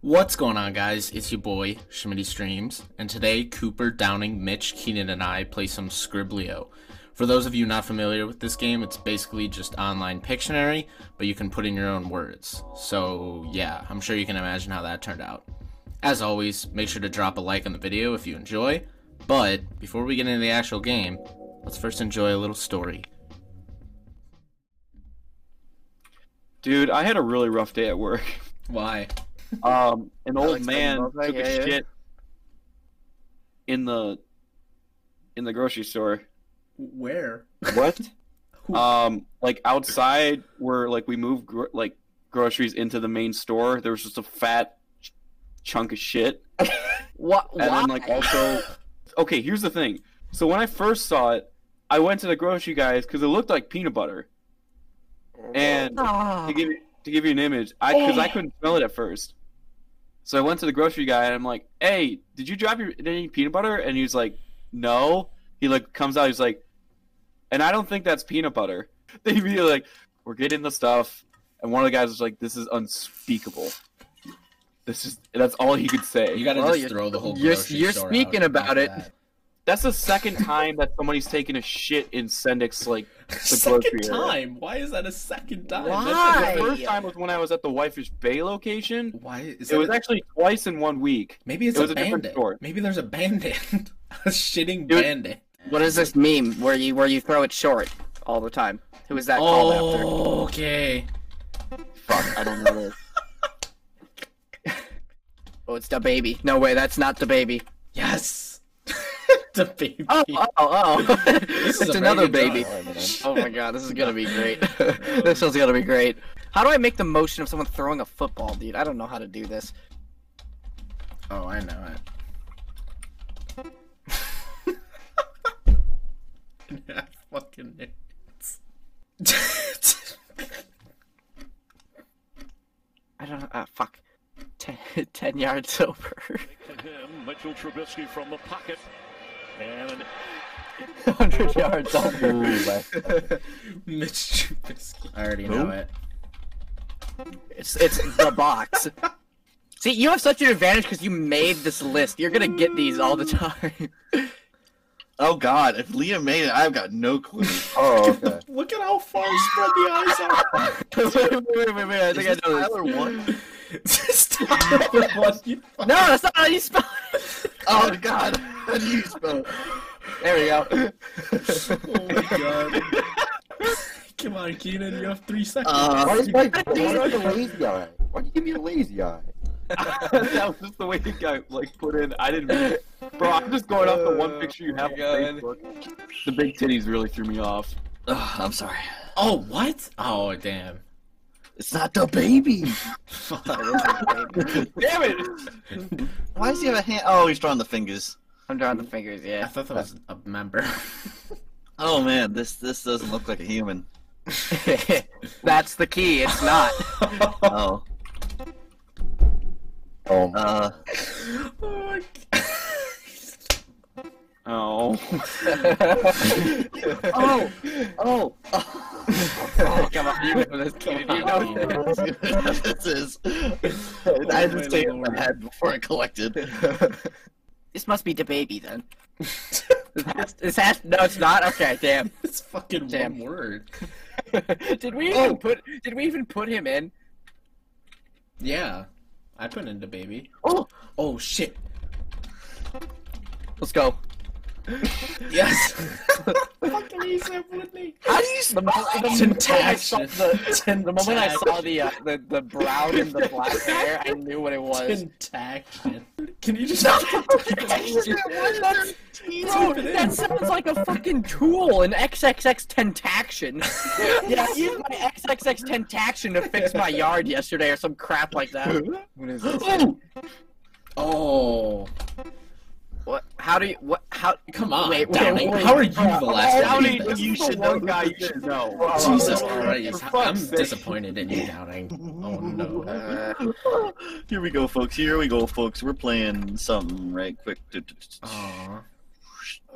What's going on, guys? It's your boy, Schmidty Streams, and today Cooper, Downing, Mitch, Keenan, and I play some Skribbl.io. For those of you not familiar with this game, it's basically just online Pictionary, but you can put in your own words. So, yeah, I'm sure you can imagine how that turned out. As always, make sure to drop a like on the video if you enjoy, but before we get into the actual game, let's first enjoy a little story. Dude, I had a really rough day at work. Why? Um, an old Alex man took yeah, a yeah. shit in the in the grocery store. Where? What? um, like outside where like we moved gro- like groceries into the main store, there was just a fat ch- chunk of shit. What? And then like also, okay, here's the thing. So when I first saw it, I went to the grocery guys because it looked like peanut butter. And to give you, to give you an image, I because I couldn't smell it at first. So I went to the grocery guy and I'm like, "Hey, did you drop your any peanut butter?" And he's like, "No." He like comes out, he's like, "And I don't think that's peanut butter." They be like, "We're getting the stuff," and one of the guys was like, "This is unspeakable." This is that's all he could say. You gotta Well, just throw the whole you're- grocery you're speaking out about it. that. That's the second time that somebody's taken a shit in Sendik's like the second grocery area. time? Why is that a second time? Why? That's the first time was when I was at the Whitefish Bay location. Why is It was a- actually twice in one week. maybe it's it a was a different bandit. store. Maybe there's a bandit, a shitting Dude. bandit. What is this meme where you where you throw it short all the time? Who is that called after? Oh, okay. Fuck, I don't know this. Oh, it's the baby. No way, that's not the baby. Yes. The baby. Oh, oh, oh! It's another baby. drawing. Oh my god, this is gonna be great. this one's gonna be great. How do I make the motion of someone throwing a football, dude? I don't know how to do this. Oh, I know it. yeah, fucking idiots. I don't know. Uh, fuck. Ten, ten yards over. to him. Mitchell Trubisky from the pocket. And Hundred yards over. Mitch Trubisky. I already know it. It's it's the box. See, you have such an advantage because you made this list. You're gonna get these all the time. Oh god, if Liam made it, I've got no clue. Oh, okay. Look at how far spread the eyes are. wait, wait, wait, wait, wait. I think this I know Tyler this. one? Stop the one No, that's not how you spell it. Oh god, how do you spell? it? There we go. Oh my god. Come on, Keenan, you have three seconds. Uh, Why is my why is the lazy eye? Why do you give me a lazy eye? that was just the way the guy like put in. I didn't mean it. Bro, I'm just going off the one Oh picture you my have on Facebook. The big titties really threw me off. Ugh, I'm sorry. oh, what? Oh, damn. It's not the baby. Damn it! Why does he have a hand? Oh, he's drawing the fingers. I'm drawing the fingers. Yeah. I thought that was a member. Oh man, this this doesn't look like a human. that's the key. It's not. Oh, Oh, uh, oh my god. Oh. oh, oh, oh! Come on, you know this. Kid. You know this. this is. I had to stay in my head before I collected. This must be the baby then. This has, no, it's not. Okay, damn. It's fucking Damn. one word. did we even Oh. put? Did we even put him in? Yeah. I put in the baby. Oh, Oh, shit. let's go. Yes. fucking easy, Whitney. How do you spell the, the moment I saw Tentacion. the, the moment I saw the uh, the the brown and the black hair, I knew what it was. Tentacion. Can you just Bro, that sounds like a fucking tool, an XXX Tentacion. yeah, I used my XXX Tentacion to fix my yard yesterday or some crap like that. What is this? Oh, What? How do you? What? How? come on, Wait, wait, Downing. wait. How are you the last Downey, one? to you should know. guy you should know. Jesus For Christ, I'm sake. disappointed in you, Downing. Oh no. Uh, Here we go, folks. Here we go, folks. We're playing something right quick. Aw.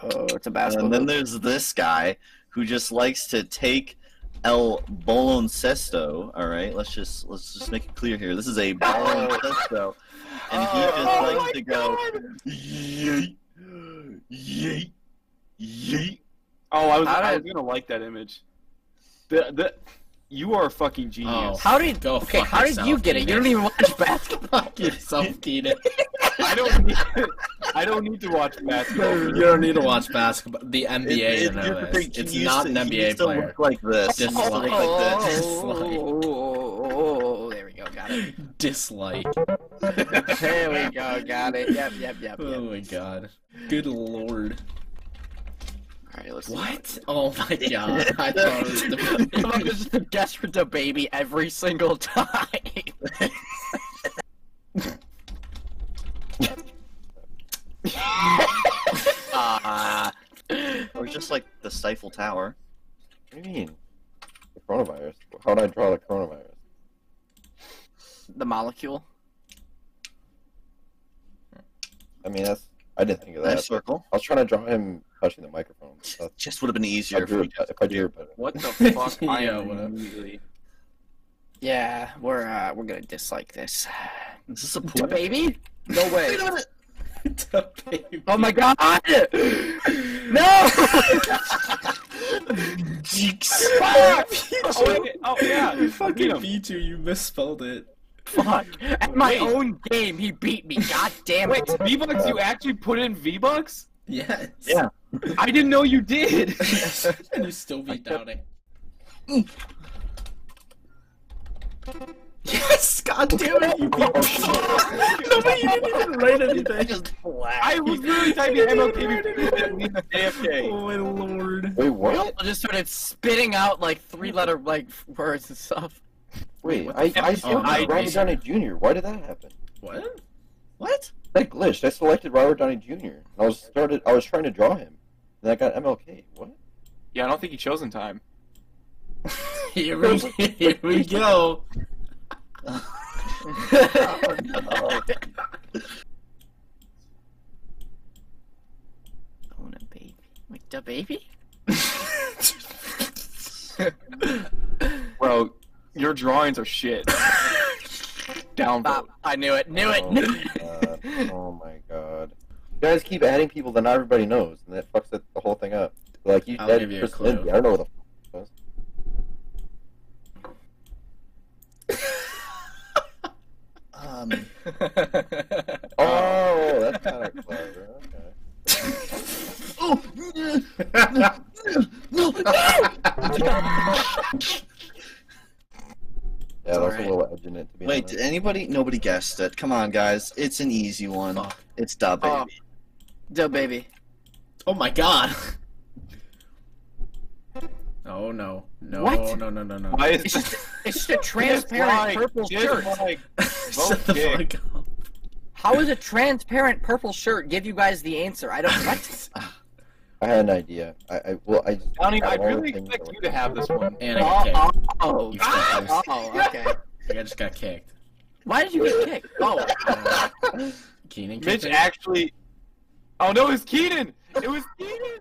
oh, it's a basketball. And then there's this guy who just likes to take El Boloncesto. All right, let's just let's just make it clear here. This is a Boloncesto, and he just Oh likes to go yeet, yeet, yeet. Oh, I was, How I was did- gonna like that image. The the you are a fucking Oh. genius. How did Go okay? fuck How did you get it? You don't even watch basketball. Fuck yourself, Keenan. I don't need I don't need to watch basketball. you don't need to watch basketball. The NBA It- to know here's this. It's not an he NBA used to player. Look like this. He used to look Dislike. like this. Dislike. Oh, there we go. Got it. Dislike. There we go. Got it. Yep. Yep. Yep. Oh yep. my god. Good lord. All right, let's see. What? Oh my god. I thought it was the. I'm just desperate to baby every single time. Ah. Or just like the Stifle Tower. What do you mean? The coronavirus. How would I draw the coronavirus? The molecule. I mean, that's. I didn't think of that. Nice circle. I was trying to draw him touching the microphone. That's, Just would have been if I easier drew for it, if I drew better. What the fuck? I Yeah, am what immediately- Yeah, we're uh, we're gonna dislike this. Is this a The pool? baby? No way. The baby. Oh my god! No! Fuck! Oh, wait, oh yeah. You fucking Beat him. beat you. You misspelled it. Fuck! At my Wait. own game, he beat me. God damn Wait, it! V Bucks, you actually put in V Bucks? Yes. Yeah. I didn't know you did. and you still beat Downing. Yes! God damn it! You beat Nobody you didn't even write anything. I was really typing MLK AFK. Oh my lord. Wait, what? I just started spitting out like three-letter like words and stuff. Wait, what I, the I fuck? selected Oh, Robert Jason. Downey Jr. Why did that happen? What? What? That glitched. I selected Robert Downey Jr. I was started. I was trying to draw him, and I got MLK. What? Yeah, I don't think he chose in time. Here we, here we go. Oh, Own a baby. Like the baby? Bro, your drawings are shit. Downvote. Stop. I knew it. Knew it. Oh Knew my god. Oh my god. You guys keep adding people that not everybody knows, and that fucks it, the whole thing up. Like you I'll added give you a Chris clue. I don't know what the fuck it was. Um, Oh, that's kind of clever. Okay. Anybody? Nobody guessed it. Come on, guys. It's an easy one. Fuck. It's Da Baby. Oh. the baby. Oh my god. Oh no. No, What? no, no, no, no. Why is It's just, it's just a transparent Like, purple just shirt. like, Shut the fuck up. How does a transparent purple shirt give you guys the answer? I don't. What? I had an idea. I, I well, I just. Donnie, I got all the really expect you to have this one. And I got oh, kicked. Oh, oh, You oh, oh, okay. I just got kicked. Why did you get kicked? Oh, Keenan kicked Mitch actually. Oh no, it was Keenan. It was Keenan.